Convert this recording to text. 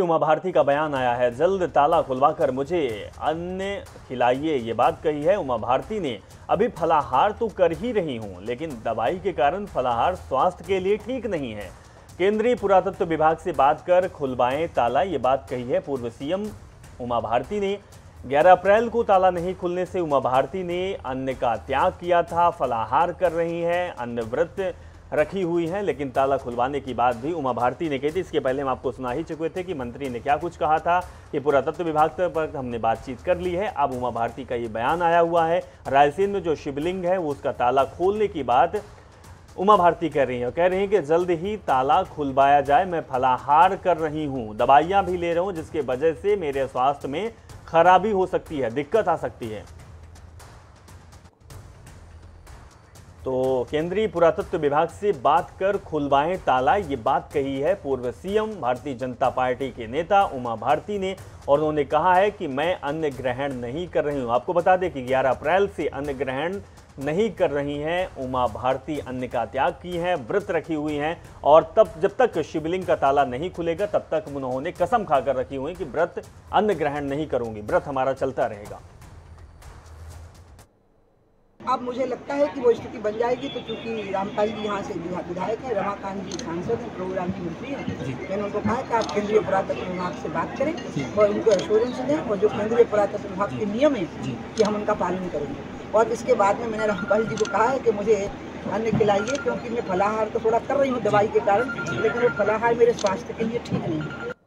उमा भारती का बयान आया है। जल्द ताला खुलवाकर मुझे अन्न खिलाइए, ये बात कही है। उमा भारती ने, अभी फलाहार तो कर ही रही हूँ, लेकिन दवाई के कारण फलाहार स्वास्थ्य के लिए ठीक नहीं है। केंद्रीय पुरातत्व विभाग से बात कर खुलवाएँ ताला, ये बात कही है। पूर्व सीएम उमा भारती ने 11 अप्रैल को ताला नहीं खुलने से उमा भारती ने अन्न का त्याग किया था, फलाहार कर रही हैं अन्न व्रत रखी हुई हैं, लेकिन ताला खुलवाने की बात भी उमा भारती ने कही थी। इसके पहले हम आपको सुना ही चुके थे कि मंत्री ने क्या कुछ कहा था कि पुरातत्व विभाग पर हमने बातचीत कर ली है। अब उमा भारती का ये बयान आया हुआ है। रायसेन में जो शिवलिंग है, वो उसका ताला खोलने की बात उमा भारती कह रही है कह रही हैं कि जल्द ही ताला खुलवाया जाए, मैं फलाहार कर रही हूँ, दवाइयाँ भी ले रहा हूँ, जिसके वजह से मेरे स्वास्थ्य में खराबी हो सकती है, दिक्कत आ सकती है। तो केंद्रीय पुरातत्व विभाग से बात कर खुलवाएँ ताला ये बात कही है पूर्व सीएम, भारतीय जनता पार्टी के नेता उमा भारती ने, और उन्होंने कहा है कि मैं अन्य ग्रहण नहीं कर रही हूँ। आपको बता दें कि 11 अप्रैल से अन्य ग्रहण नहीं कर रही हैं। उमा भारती अन्न का त्याग की हैं, व्रत रखी हुई हैं, और तब जब तक शिवलिंग का ताला नहीं खुलेगा, तब तक उन्होंने कसम खाकर रखी हुई कि व्रत अन्न ग्रहण नहीं करूँगी। व्रत हमारा चलता रहेगा। अब मुझे लगता है कि वो स्थिति बन जाएगी तो चूँकि रामपाल जी यहाँ से विधायक है रमाकांत जी सांसद हैं प्रोग्राम की मंत्री हैं मैंने उनको कहा कि आप केंद्रीय पुरातत्व विभाग से बात करें और उनको एश्योरेंस दें और जो केंद्रीय पुरातत्व विभाग के नियम है कि हम उनका पालन करेंगे। और इसके बाद में मैंने रामपाल जी को कहा है कि मुझे अन्न खिलाइए क्योंकि मैं फलाहार तो थोड़ा कर रही हूँ दवाई के कारण लेकिन वो फलाहार मेरे स्वास्थ्य के लिए ठीक नहीं है।